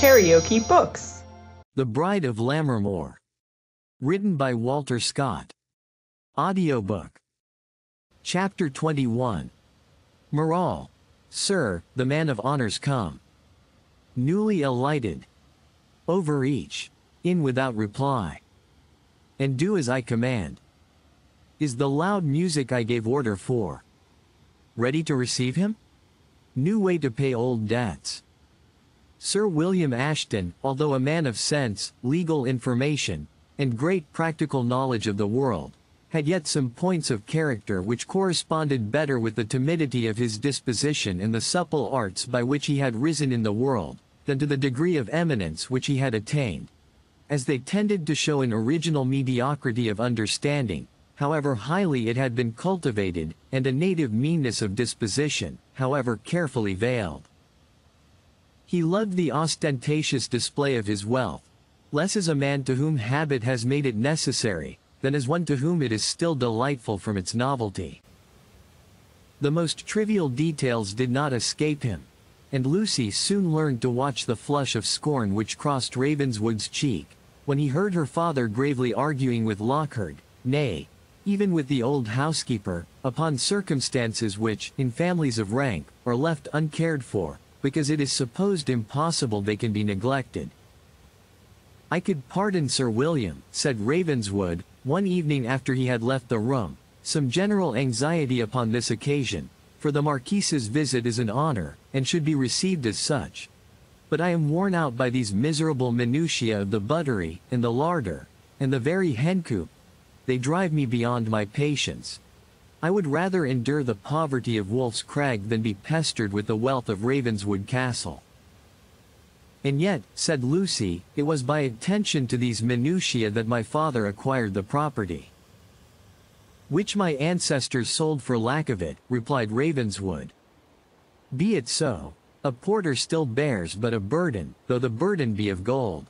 Karaoke Books. The Bride of Lammermoor. Written by Walter Scott. Audiobook. Chapter 21. Marall. Sir, the man of honor's come. Newly alighted. Overreach. In without reply. And do as I command. Is the loud music I gave order for. Ready to receive him? New way to pay old debts. Sir William Ashton, although a man of sense, legal information, and great practical knowledge of the world, had yet some points of character which corresponded better with the timidity of his disposition and the supple arts by which he had risen in the world, than to the degree of eminence which he had attained. As they tended to show an original mediocrity of understanding, however highly it had been cultivated, and a native meanness of disposition, however carefully veiled. He loved the ostentatious display of his wealth, less as a man to whom habit has made it necessary, than as one to whom it is still delightful from its novelty. The most trivial details did not escape him, and Lucy soon learned to watch the flush of scorn which crossed Ravenswood's cheek, when he heard her father gravely arguing with Lockhard, nay, even with the old housekeeper, upon circumstances which, in families of rank, are left uncared for, because it is supposed impossible they can be neglected. I could pardon Sir William, said Ravenswood, one evening after he had left the room, some general anxiety upon this occasion, for the Marquis's visit is an honor, and should be received as such. But I am worn out by these miserable minutiae of the buttery, and the larder, and the very hencoop. They drive me beyond my patience. I would rather endure the poverty of Wolf's Crag than be pestered with the wealth of Ravenswood Castle. And yet, said Lucy, it was by attention to these minutiae that my father acquired the property. Which my ancestors sold for lack of it, replied Ravenswood. Be it so. A porter still bears but a burden, though the burden be of gold.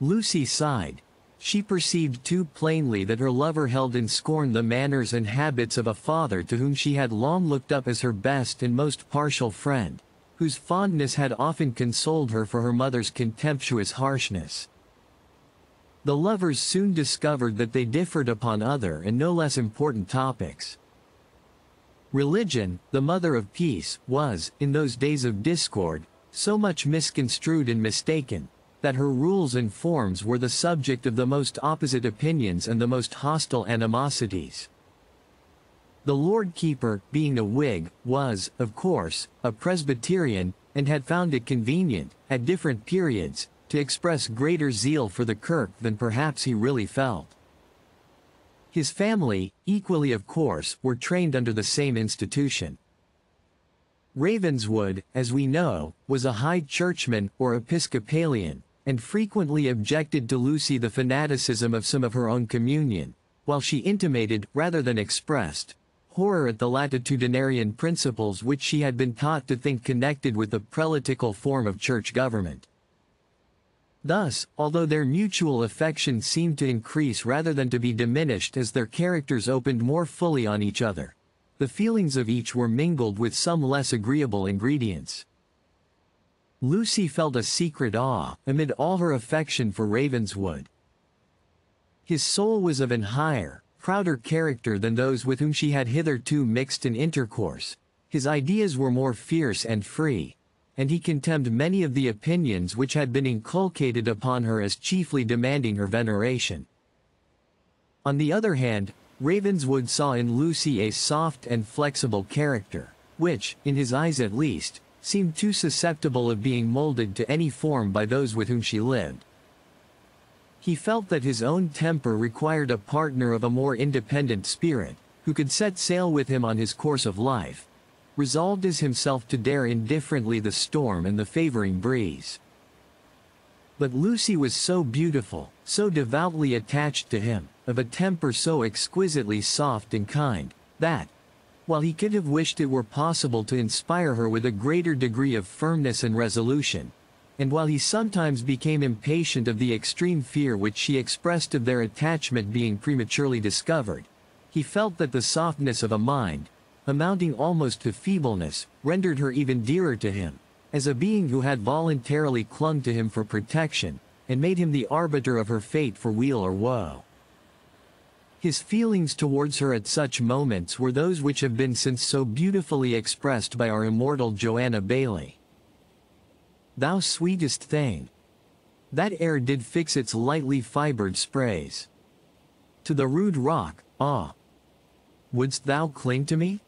Lucy sighed, she perceived too plainly that her lover held in scorn the manners and habits of a father to whom she had long looked up as her best and most partial friend, whose fondness had often consoled her for her mother's contemptuous harshness. The lovers soon discovered that they differed upon other and no less important topics. Religion, the mother of peace, was, in those days of discord, so much misconstrued and mistaken, that her rules and forms were the subject of the most opposite opinions and the most hostile animosities. The Lord Keeper, being a Whig, was, of course, a Presbyterian, and had found it convenient, at different periods, to express greater zeal for the Kirk than perhaps he really felt. His family, equally of course, were trained under the same institution. Ravenswood, as we know, was a high churchman or Episcopalian, and frequently objected to Lucy the fanaticism of some of her own communion, while she intimated, rather than expressed, horror at the latitudinarian principles which she had been taught to think connected with the prelatical form of church government. Thus, although their mutual affection seemed to increase rather than to be diminished as their characters opened more fully on each other, the feelings of each were mingled with some less agreeable ingredients. Lucy felt a secret awe, amid all her affection for Ravenswood. His soul was of an higher, prouder character than those with whom she had hitherto mixed in intercourse. His ideas were more fierce and free, and he contemned many of the opinions which had been inculcated upon her as chiefly demanding her veneration. On the other hand, Ravenswood saw in Lucy a soft and flexible character, which, in his eyes at least, seemed too susceptible of being molded to any form by those with whom she lived. He felt that his own temper required a partner of a more independent spirit, who could set sail with him on his course of life, resolved as himself to dare indifferently the storm and the favoring breeze. But Lucy was so beautiful, so devoutly attached to him, of a temper so exquisitely soft and kind, that, while he could have wished it were possible to inspire her with a greater degree of firmness and resolution, and while he sometimes became impatient of the extreme fear which she expressed of their attachment being prematurely discovered, he felt that the softness of a mind, amounting almost to feebleness, rendered her even dearer to him, as a being who had voluntarily clung to him for protection, and made him the arbiter of her fate for weal or woe. His feelings towards her at such moments were those which have been since so beautifully expressed by our immortal Joanna Baillie. Thou sweetest thing! That e'er did fix its lightly fibred sprays. To the rude rock, ah! Wouldst thou cling to me?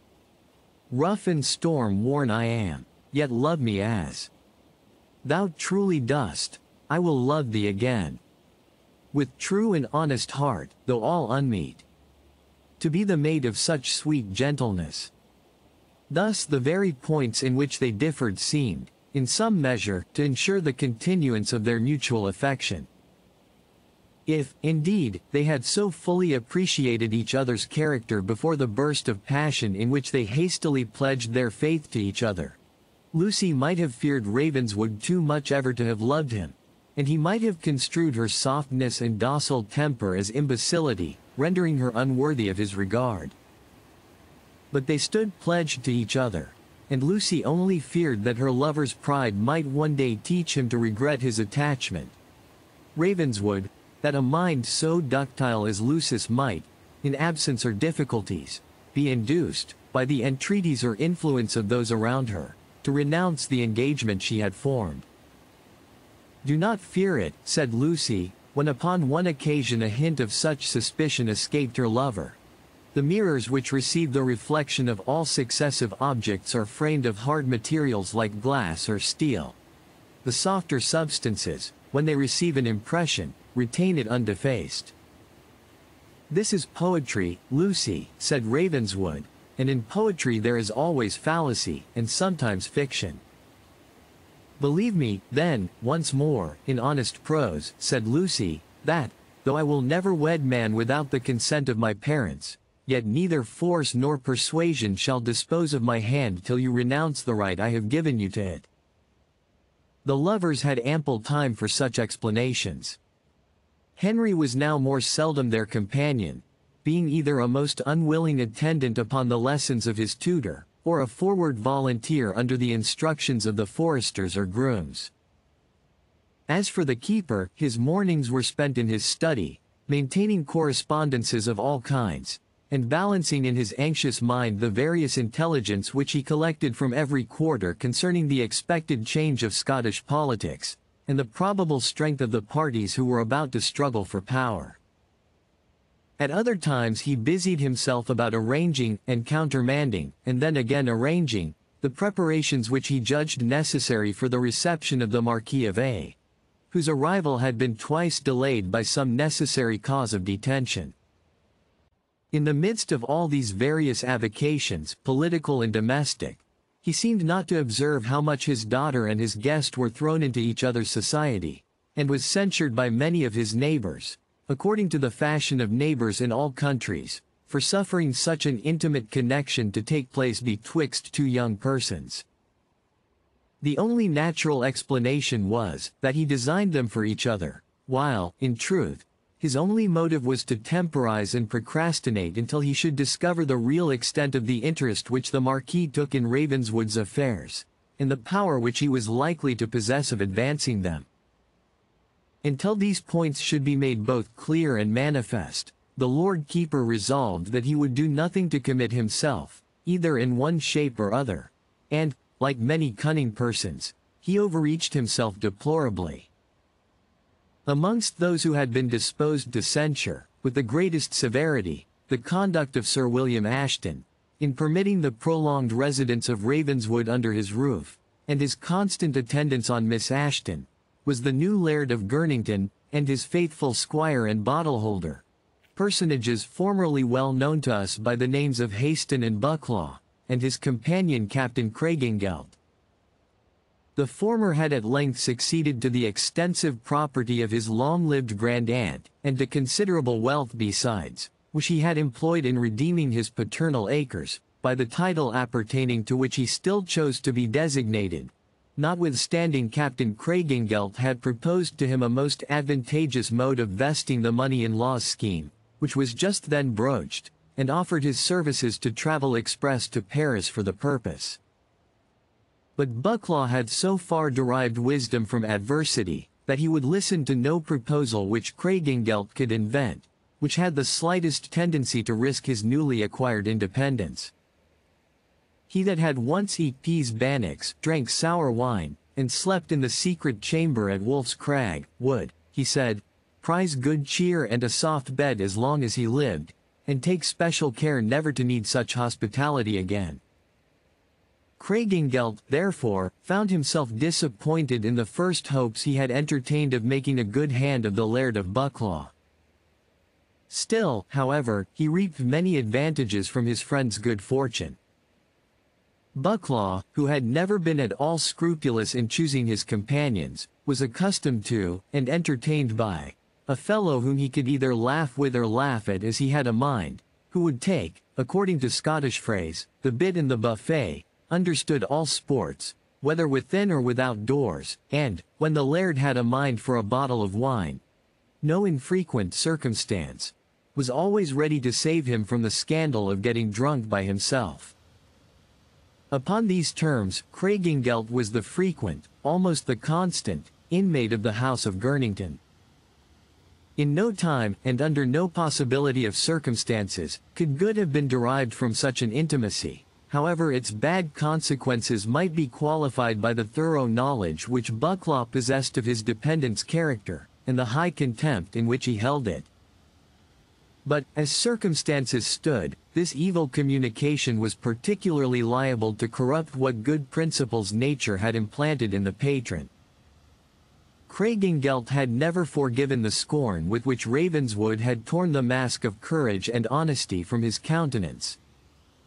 Rough and storm-worn I am, yet love me as. Thou truly dost, I will love thee again with true and honest heart, though all unmeet. To be the mate of such sweet gentleness. Thus the very points in which they differed seemed, in some measure, to ensure the continuance of their mutual affection. If, indeed, they had so fully appreciated each other's character before the burst of passion in which they hastily pledged their faith to each other, Lucy might have feared Ravenswood too much ever to have loved him and he might have construed her softness and docile temper as imbecility, rendering her unworthy of his regard. But they stood pledged to each other, and Lucy only feared that her lover's pride might one day teach him to regret his attachment. Ravenswood, that a mind so ductile as Lucy's might, in absence or difficulties, be induced, by the entreaties or influence of those around her, to renounce the engagement she had formed. Do not fear it, said Lucy, when upon one occasion a hint of such suspicion escaped her lover. The mirrors which receive the reflection of all successive objects are framed of hard materials like glass or steel. The softer substances, when they receive an impression, retain it undefaced. This is poetry, Lucy, said Ravenswood, and in poetry there is always fallacy, and sometimes fiction. Believe me, then, once more, in honest prose, said Lucy, that, though I will never wed man without the consent of my parents, yet neither force nor persuasion shall dispose of my hand till you renounce the right I have given you to it. The lovers had ample time for such explanations. Henry was now more seldom their companion, being either a most unwilling attendant upon the lessons of his tutor, or a forward volunteer under the instructions of the foresters or grooms. As for the keeper, his mornings were spent in his study, maintaining correspondences of all kinds, and balancing in his anxious mind the various intelligence which he collected from every quarter concerning the expected change of Scottish politics, and the probable strength of the parties who were about to struggle for power. At other times he busied himself about arranging and countermanding, and then again arranging, the preparations which he judged necessary for the reception of the Marquis of A, whose arrival had been twice delayed by some necessary cause of detention. In the midst of all these various avocations, political and domestic, he seemed not to observe how much his daughter and his guest were thrown into each other's society, and was censured by many of his neighbors, according to the fashion of neighbors in all countries, for suffering such an intimate connection to take place betwixt two young persons. The only natural explanation was, that he designed them for each other, while, in truth, his only motive was to temporize and procrastinate until he should discover the real extent of the interest which the Marquis took in Ravenswood's affairs, and the power which he was likely to possess of advancing them. Until these points should be made both clear and manifest, the Lord Keeper resolved that he would do nothing to commit himself, either in one shape or other. And, like many cunning persons, he overreached himself deplorably. Amongst those who had been disposed to censure, with the greatest severity, the conduct of Sir William Ashton, in permitting the prolonged residence of Ravenswood under his roof, and his constant attendance on Miss Ashton, was the new Laird of Girnington, and his faithful squire and bottle holder. Personages formerly well known to us by the names of Hayston and Bucklaw, and his companion Captain Craigengelt. The former had at length succeeded to the extensive property of his long-lived grand-aunt, and to considerable wealth besides, which he had employed in redeeming his paternal acres, by the title appertaining to which he still chose to be designated, Notwithstanding Captain Craigengelt had proposed to him a most advantageous mode of vesting the money in law's scheme, which was just then broached, and offered his services to travel express to Paris for the purpose. But Bucklaw had so far derived wisdom from adversity, that he would listen to no proposal which Craigengelt could invent, which had the slightest tendency to risk his newly acquired independence. He that had once eat peas bannocks, drank sour wine, and slept in the secret chamber at Wolf's Crag, would, he said, prize good cheer and a soft bed as long as he lived, and take special care never to need such hospitality again. Craigengelt, therefore, found himself disappointed in the first hopes he had entertained of making a good hand of the Laird of Bucklaw. Still, however, he reaped many advantages from his friend's good fortune. Bucklaw, who had never been at all scrupulous in choosing his companions, was accustomed to, and entertained by, a fellow whom he could either laugh with or laugh at as he had a mind, who would take, according to Scottish phrase, the bit in the buffet, understood all sports, whether within or without doors, and, when the laird had a mind for a bottle of wine, no infrequent circumstance, was always ready to save him from the scandal of getting drunk by himself. Upon these terms, Craigengelt was the frequent, almost the constant, inmate of the house of Girnington. In no time, and under no possibility of circumstances, could good have been derived from such an intimacy, However its bad consequences might be qualified by the thorough knowledge which Bucklaw possessed of his dependent's character, and the high contempt in which he held it. But, as circumstances stood, this evil communication was particularly liable to corrupt what good principles nature had implanted in the patron. Craigengelt had never forgiven the scorn with which Ravenswood had torn the mask of courage and honesty from his countenance,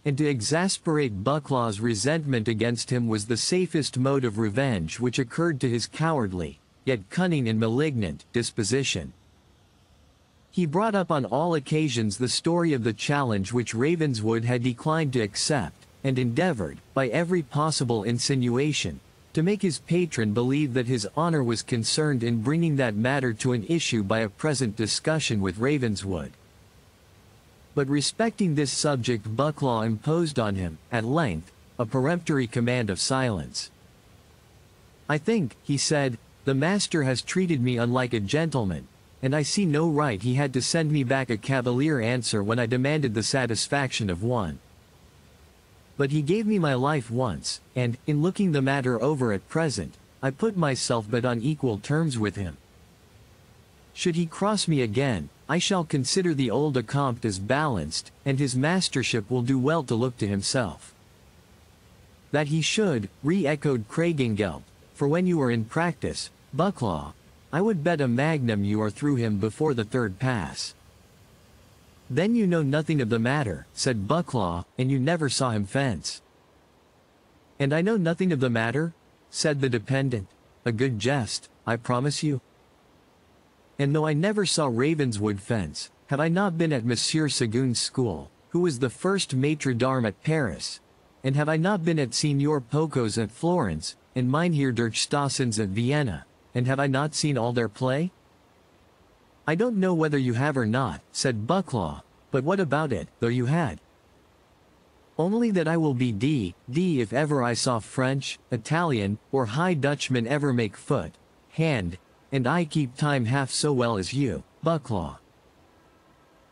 and to exasperate Bucklaw's resentment against him was the safest mode of revenge which occurred to his cowardly, yet cunning and malignant, disposition. He brought up on all occasions the story of the challenge which Ravenswood had declined to accept, and endeavored, by every possible insinuation, to make his patron believe that his honor was concerned in bringing that matter to an issue by a present discussion with Ravenswood but respecting this subject Bucklaw imposed on him, at length, a peremptory command of silence. I think, he said, the master has treated me unlike a gentleman, and I see no right he had to send me back a cavalier answer when I demanded the satisfaction of one. But he gave me my life once, and, in looking the matter over at present, I put myself but on equal terms with him. Should he cross me again, I shall consider the old accompt as balanced, and his mastership will do well to look to himself. That he should, re-echoed Craigengelt, for when you are in practice, Bucklaw, I would bet a magnum you are through him before the third pass. Then you know nothing of the matter, said Bucklaw, and you never saw him fence. And I know nothing of the matter? said the dependent. A good jest, I promise you. And though I never saw Ravenswood fence, have I not been at Monsieur Sagoon's school, who was the first maitre d'armes at Paris? And have I not been at Signor Poco's at Florence, and Mynheer Durchstossen's at Vienna? And have I not seen all their play? eye don't know whether you have or not, said Bucklaw, but what about it, though you had? Only that I will be D, D if ever I saw French, Italian, or High Dutchman ever make foot, hand, and I keep time half so well as you, Bucklaw.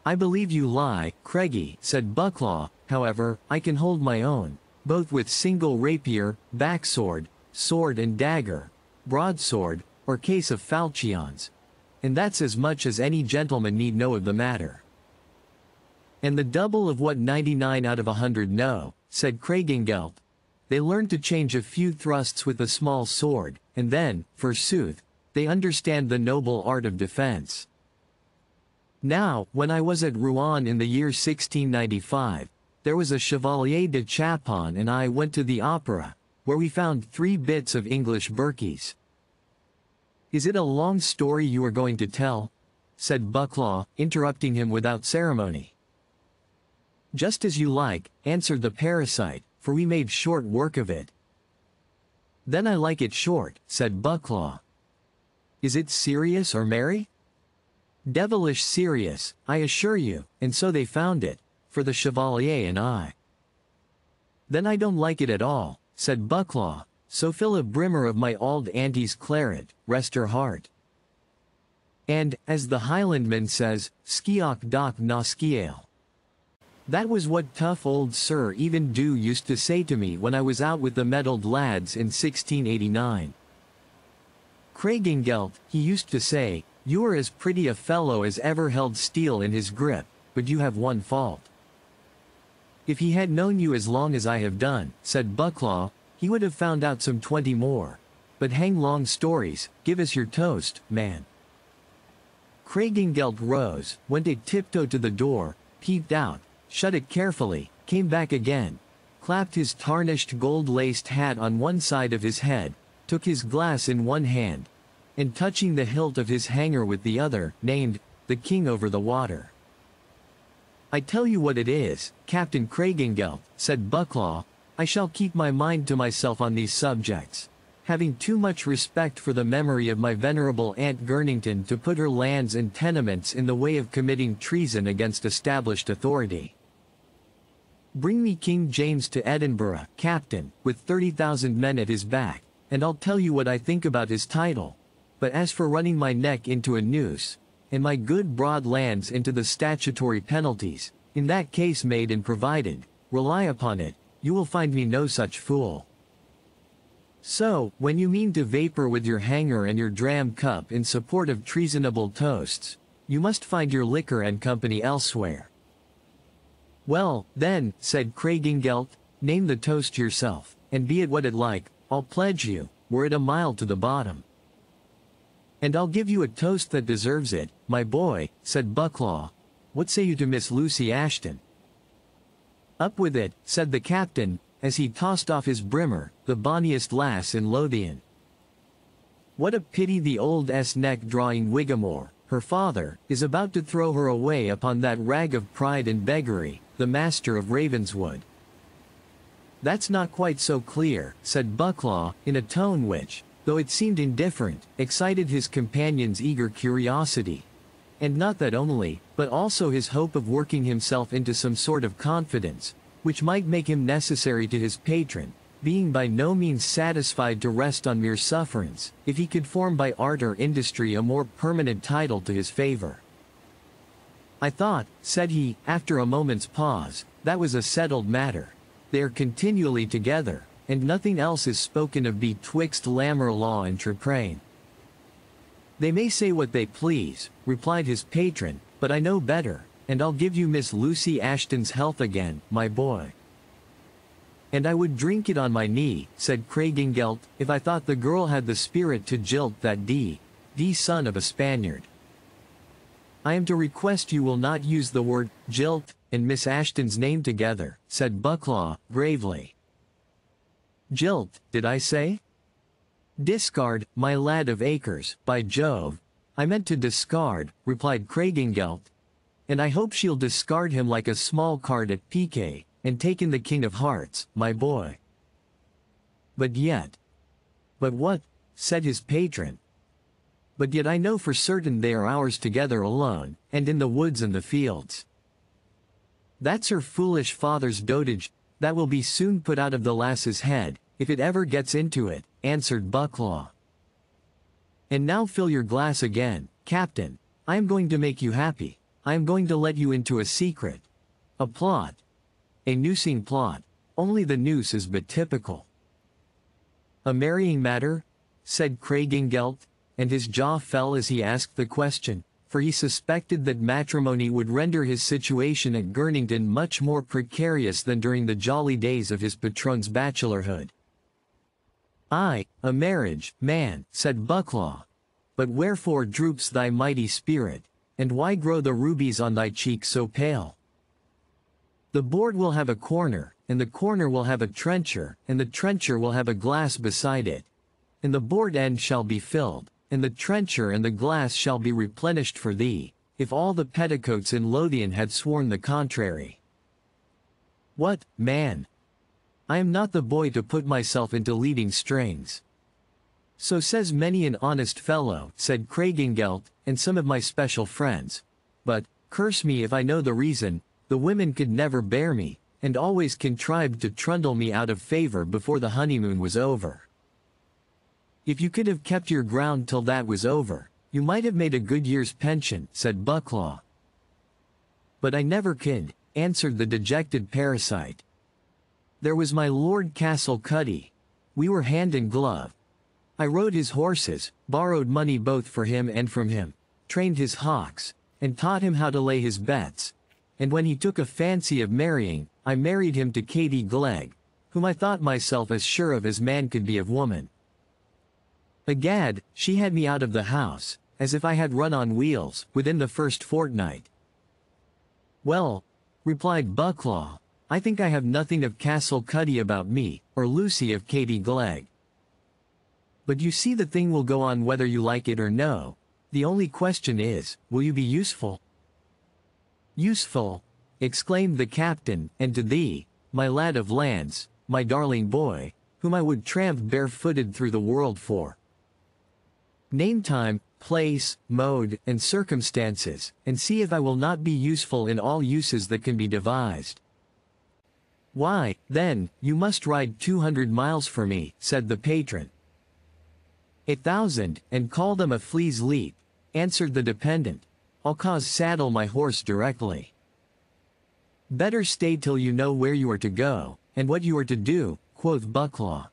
I believe you lie, Craigie, said Bucklaw, however, I can hold my own, both with single rapier, backsword, sword and dagger, broadsword, or case of falchions. And that's as much as any gentleman need know of the matter. And the double of what 99 out of a hundred know, said Craigengelt. They learn to change a few thrusts with a small sword, and then, forsooth, they understand the noble art of defense. Now, when I was at Rouen in the year 1695, there was a Chevalier de Chapon and I went to the opera, where we found three bits of English birkies. Is it a long story you are going to tell? said Bucklaw, interrupting him without ceremony. Just as you like, answered the parasite, for we made short work of it. Then I like it short, said Bucklaw. Is it serious or merry? Devilish serious, I assure you, and so they found it, for the Chevalier and I. Then I don't like it at all, said Bucklaw, so fill a brimmer of my auld auntie's claret, rest her heart. And, as the Highlandman says, skiok doc na skiale. That was what tough old Sir Evan Dhu used to say to me when I was out with the meddled lads in 1689. Craigengelt, he used to say, you are as pretty a fellow as ever held steel in his grip, but you have one fault. If he had known you as long as I have done, said Bucklaw, he would have found out some twenty more. But hang long stories, give us your toast, man. Craigengelt rose, went a tiptoe to the door, peeped out, shut it carefully, came back again, clapped his tarnished gold-laced hat on one side of his head, took his glass in one hand, and touching the hilt of his hanger with the other, named, the king over the water. I tell you what it is, Captain Craigengelt, said Bucklaw, I shall keep my mind to myself on these subjects having too much respect for the memory of my venerable Aunt Girnington to put her lands and tenements in the way of committing treason against established authority. Bring me King James to Edinburgh, Captain, with 30,000 men at his back, and I'll tell you what I think about his title. But as for running my neck into a noose, and my good broad lands into the statutory penalties, in that case made and provided, rely upon it, you will find me no such fool. So, when you mean to vapor with your hanger and your dram cup in support of treasonable toasts, you must find your liquor and company elsewhere. Well, then, said Craigengelt, name the toast yourself, and be it what it like, I'll pledge you, were it a mile to the bottom. And I'll give you a toast that deserves it, my boy, said Bucklaw. What say you to Miss Lucy Ashton? Up with it, said the captain, as he tossed off his brimmer, the bonniest lass in Lothian. What a pity the old s-neck-drawing Whigamore, her father, is about to throw her away upon that rag of pride and beggary, the master of Ravenswood. That's not quite so clear, said Bucklaw, in a tone which, though it seemed indifferent, excited his companion's eager curiosity. And not that only, but also his hope of working himself into some sort of confidence, which might make him necessary to his patron, being by no means satisfied to rest on mere sufferance, if he could form by art or industry a more permanent title to his favor. I thought, said he, after a moment's pause, that was a settled matter. They are continually together, and nothing else is spoken of betwixt Law and Traprain. They may say what they please, replied his patron, but I know better, and I'll give you Miss Lucy Ashton's health again, my boy. And I would drink it on my knee, said Craigengelt, if I thought the girl had the spirit to jilt that D. D son of a Spaniard. I am to request you will not use the word jilt and Miss Ashton's name together, said Bucklaw, gravely. Jilt, did I say? Discard, my lad of acres, by Jove. I meant to discard, replied Craigengelt, and I hope she'll discard him like a small card at piquet, and take in the king of hearts, my boy. But yet. But what, said his patron. But yet I know for certain they are hours together alone, and in the woods and the fields. That's her foolish father's dotage, that will be soon put out of the lass's head, if it ever gets into it, answered Bucklaw. And now fill your glass again, Captain, I am going to make you happy. I am going to let you into a secret. A plot. A noosing plot. Only the noose is but typical. A marrying matter? said Craigengelt, and his jaw fell as he asked the question, for he suspected that matrimony would render his situation at Girnington much more precarious than during the jolly days of his patron's bachelorhood. Ay, a marriage, man, said Bucklaw. But wherefore droops thy mighty spirit? And why grow the rubies on thy cheek so pale? The board will have a corner, and the corner will have a trencher, and the trencher will have a glass beside it. And the board end shall be filled, and the trencher and the glass shall be replenished for thee, if all the petticoats in Lothian had sworn the contrary. What, man? I am not the boy to put myself into leading strings. So says many an honest fellow, said Craigengelt, and some of my special friends. But, curse me if I know the reason, the women could never bear me, and always contrived to trundle me out of favor before the honeymoon was over. If you could have kept your ground till that was over, you might have made a good year's pension, said Bucklaw. But I never could, answered the dejected parasite. There was my Lord Castle Cuddy. We were hand in glove. I rode his horses, borrowed money both for him and from him, trained his hawks, and taught him how to lay his bets. And when he took a fancy of marrying, I married him to Katy Glegg, whom I thought myself as sure of as man could be of woman. Egad, she had me out of the house, as if I had run on wheels, within the first fortnight. Well, replied Bucklaw, I think I have nothing of Castle Cuddy about me, or Lucy of Katy Glegg. But you see the thing will go on whether you like it or no, the only question is, will you be useful? Useful, exclaimed the captain, and to thee, my lad of lands, my darling boy, whom I would tramp barefooted through the world for. Name time, place, mode, and circumstances, and see if I will not be useful in all uses that can be devised. Why, then, you must ride 200 miles for me, said the patron. A thousand, and call them a flea's leap, answered the dependent. I'll cause saddle my horse directly. Better stay till you know where you are to go, and what you are to do, quoth Bucklaw.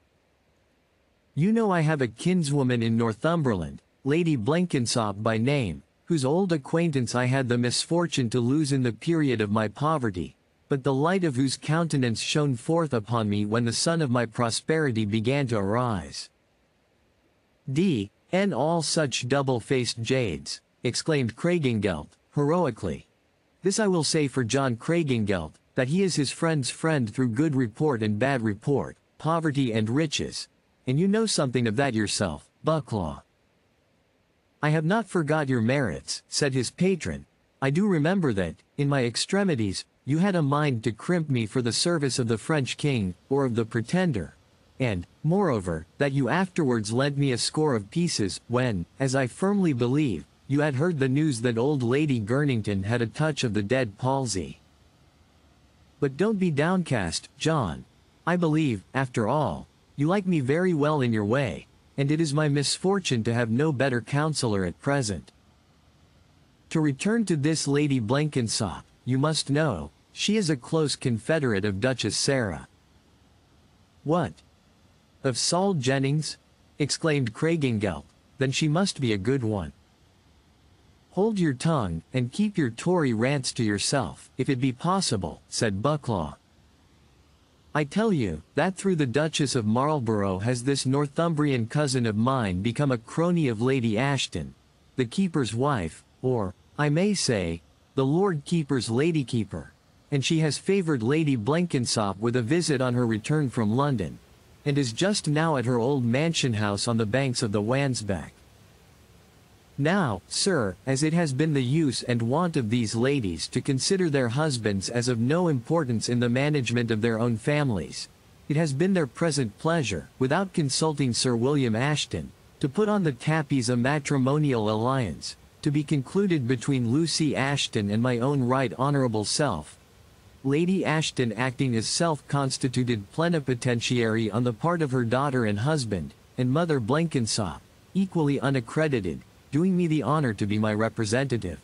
You know I have a kinswoman in Northumberland, Lady Blenkinsop by name, whose old acquaintance I had the misfortune to lose in the period of my poverty, but the light of whose countenance shone forth upon me when the sun of my prosperity began to arise. D. N. All such double-faced jades, exclaimed Craigengelt, heroically. This I will say for John Craigengelt, that he is his friend's friend through good report and bad report, poverty and riches, and you know something of that yourself, Bucklaw. I have not forgot your merits, said his patron. I do remember that, in my extremities, you had a mind to crimp me for the service of the French king, or of the pretender. And, moreover, that you afterwards lent me a score of pieces, when, as I firmly believe, you had heard the news that old Lady Girnington had a touch of the dead palsy. But don't be downcast, John. I believe, after all, you like me very well in your way, and it is my misfortune to have no better counselor at present. To return to this Lady Blenkinsop, you must know, she is a close confederate of Duchess Sarah. What? Of Sall Jennings? exclaimed Craigengelt, then she must be a good one. Hold your tongue, and keep your Tory rants to yourself, if it be possible, said Bucklaw. I tell you, that through the Duchess of Marlborough has this Northumbrian cousin of mine become a crony of Lady Ashton, the keeper's wife, or, I may say, the Lord Keeper's Lady Keeper, and she has favoured Lady Blenkinsop with a visit on her return from London, and is just now at her old mansion house on the banks of the Wansbeck. Now, sir, as it has been the use and wont of these ladies to consider their husbands as of no importance in the management of their own families, it has been their present pleasure, without consulting Sir William Ashton, to put on the tapis a matrimonial alliance, to be concluded between Lucy Ashton and my own right honourable self. Lady Ashton acting as self-constituted plenipotentiary on the part of her daughter and husband, and Mother Blenkinsop, equally unaccredited, doing me the honor to be my representative.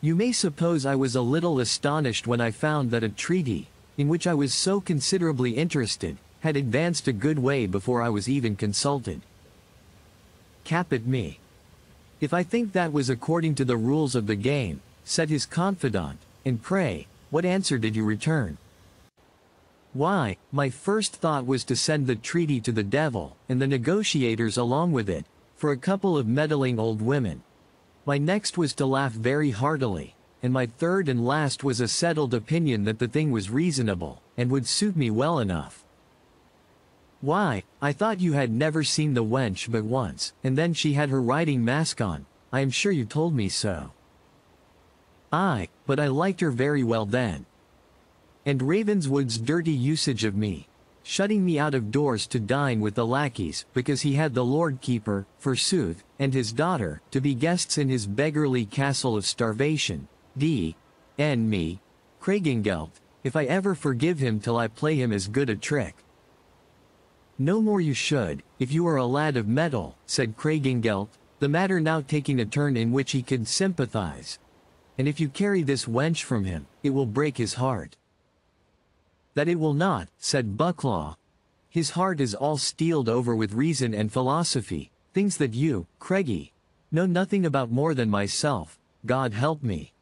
You may suppose I was a little astonished when I found that a treaty, in which I was so considerably interested, had advanced a good way before I was even consulted. Capot me. If I think that was according to the rules of the game, said his confidant, and pray, what answer did you return? Why, my first thought was to send the treaty to the devil, and the negotiators along with it, for a couple of meddling old women. My next was to laugh very heartily, and my third and last was a settled opinion that the thing was reasonable, and would suit me well enough. Why, I thought you had never seen the wench but once, and then she had her riding mask on, I am sure you told me so. Aye, but I liked her very well then. And Ravenswood's dirty usage of me, shutting me out of doors to dine with the lackeys, because he had the Lord Keeper, forsooth, and his daughter, to be guests in his beggarly castle of starvation. D. N. me. Craigengelt, if I ever forgive him till I play him as good a trick. No more you should, if you are a lad of metal, said Craigengelt, the matter now taking a turn in which he could sympathize. And if you carry this wench from him, it will break his heart. That it will not, said Bucklaw. His heart is all steeled over with reason and philosophy, things that you, Craigie, know nothing about more than myself, God help me.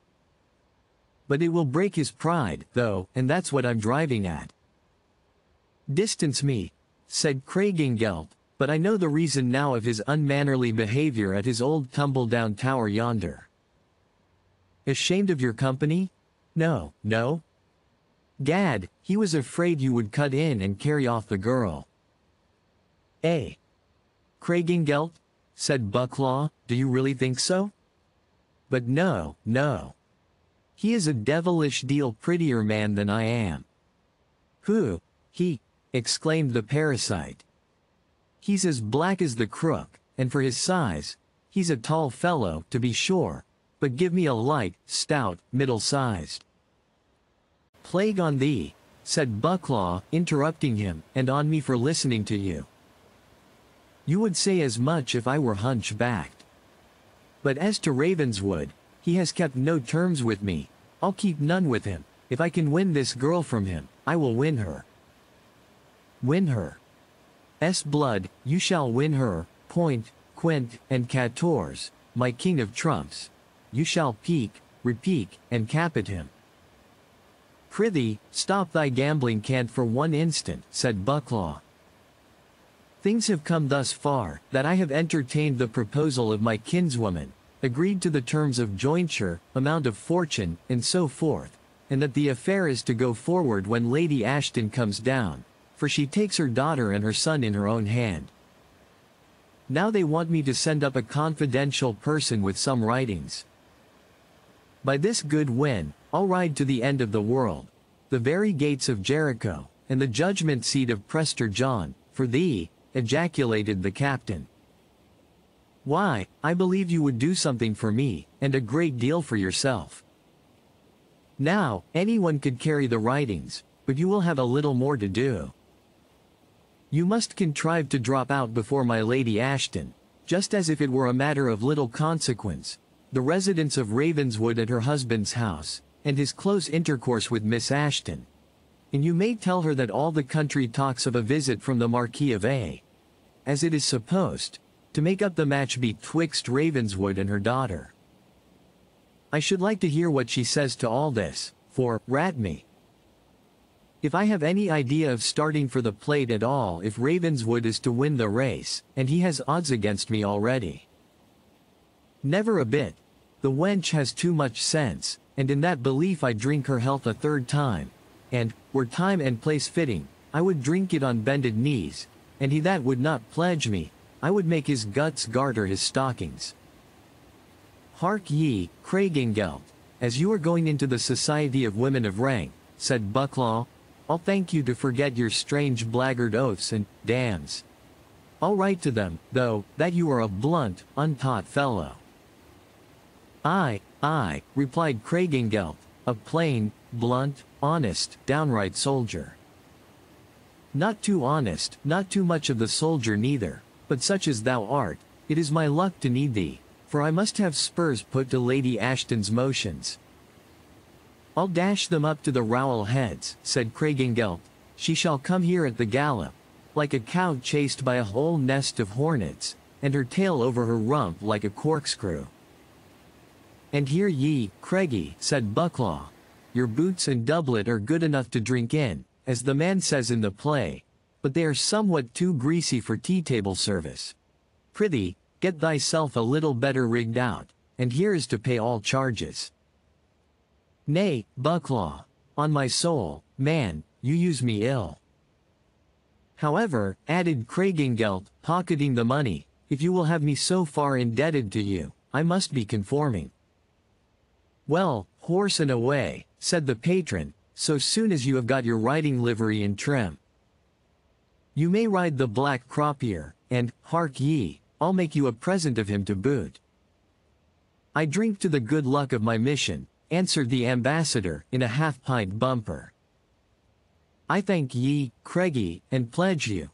But it will break his pride, though, and that's what I'm driving at. Distance me, said Craigengelt, but I know the reason now of his unmannerly behavior at his old tumble-down tower yonder. Ashamed of your company? No, no. Gad, he was afraid you would cut in and carry off the girl. Eh? Craigengelt? said Bucklaw, do you really think so? But no, no. He is a devilish deal prettier man than I am. Who? He, exclaimed the parasite. He's as black as the crook, and for his size, he's a tall fellow, to be sure, but give me a light, stout, middle-sized. Plague on thee, said Bucklaw, interrupting him, and on me for listening to you. You would say as much if I were hunchbacked. But as to Ravenswood, he has kept no terms with me, I'll keep none with him, if I can win this girl from him, I will win her. Win her. S blood, you shall win her, point, quint, and quatorze, my king of trumps you shall pique, repique, and capot him. Prithee, stop thy gambling cant for one instant, said Bucklaw. Things have come thus far, that I have entertained the proposal of my kinswoman, agreed to the terms of jointure, amount of fortune, and so forth, and that the affair is to go forward when Lady Ashton comes down, for she takes her daughter and her son in her own hand. Now they want me to send up a confidential person with some writings. By this good wind, I'll ride to the end of the world, the very gates of Jericho, and the judgment seat of Prester John, for thee, ejaculated the captain. Why, I believe you would do something for me, and a great deal for yourself. Now, anyone could carry the writings, but you will have a little more to do. You must contrive to drop out before my Lady Ashton, just as if it were a matter of little consequence, the residence of Ravenswood at her husband's house, and his close intercourse with Miss Ashton. And you may tell her that all the country talks of a visit from the Marquis of A. As it is supposed, to make up the match betwixt Ravenswood and her daughter. I should like to hear what she says to all this, for, rat me. If I have any idea of starting for the plate at all if Ravenswood is to win the race, and he has odds against me already. Never a bit, the wench has too much sense, and in that belief I drink her health a third time. And, were time and place fitting, I would drink it on bended knees, and he that would not pledge me, I would make his guts garter his stockings. Hark ye, Craigengelt, as you are going into the society of women of rank, said Bucklaw, I'll thank you to forget your strange blackguard oaths and damns. I'll write to them, though, that you are a blunt, untaught fellow. I, I, replied Craigengelt, a plain, blunt, honest, downright soldier. Not too honest, not too much of the soldier neither, but such as thou art, it is my luck to need thee, for I must have spurs put to Lady Ashton's motions. I'll dash them up to the rowel heads, said Craigengelt, she shall come here at the gallop, like a cow chased by a whole nest of hornets, and her tail over her rump like a corkscrew. And here ye, Craigie, said Bucklaw. Your boots and doublet are good enough to drink in, as the man says in the play, but they are somewhat too greasy for tea-table service. Prithee, get thyself a little better rigged out, and here is to pay all charges. Nay, Bucklaw, on my soul, man, you use me ill. However, added Craigengelt, pocketing the money, if you will have me so far indebted to you, I must be conforming. Well, horse and away, said the patron, so soon as you have got your riding livery in trim. You may ride the black crop-ear, and, hark ye, I'll make you a present of him to boot. I drink to the good luck of my mission, answered the ambassador, in a half-pint bumper. I thank ye, Craigie, and pledge you.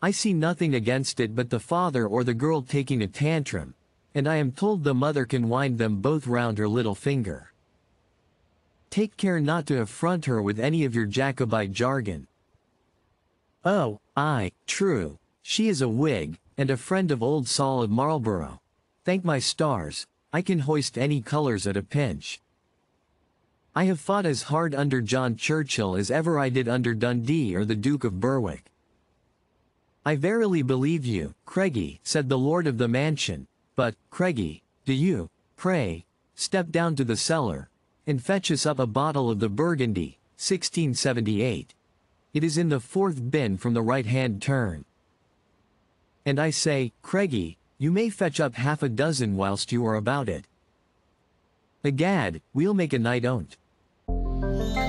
I see nothing against it but the father or the girl taking a tantrum, and I am told the mother can wind them both round her little finger. Take care not to affront her with any of your Jacobite jargon. Oh, aye, true, she is a Whig, and a friend of old Sall of Marlborough. Thank my stars, I can hoist any colors at a pinch. I have fought as hard under John Churchill as ever I did under Dundee or the Duke of Berwick. I verily believe you, Craigie, said the lord of the mansion, but, Craigie, do you, pray, step down to the cellar, and fetch us up a bottle of the Burgundy, 1678. It is in the fourth bin from the right-hand turn. And I say, Craigie, you may fetch up half a dozen whilst you are about it. Egad, we'll make a night on't.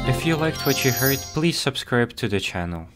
If you liked what you heard, please subscribe to the channel.